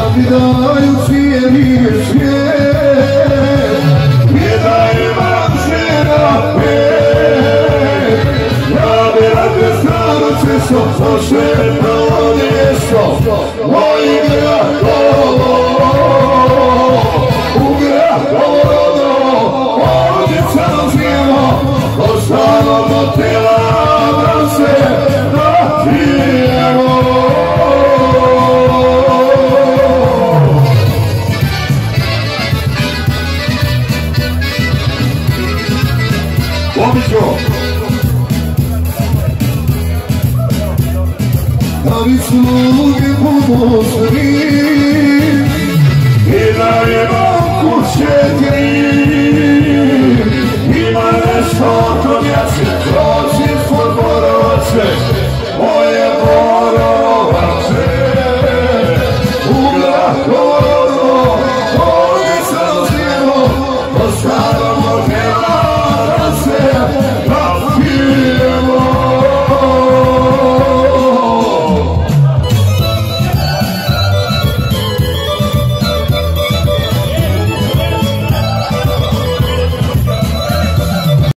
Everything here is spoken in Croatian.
da mi daju cijeli svijet i da imam žena pet. Bi rade strano pošle pravo mjesto, moj gradovo, u gradovo, ovdje sam živo, ostalo do tela da. Obično. Da bi sluge pomožni i da je vam kuće tri ima nešto to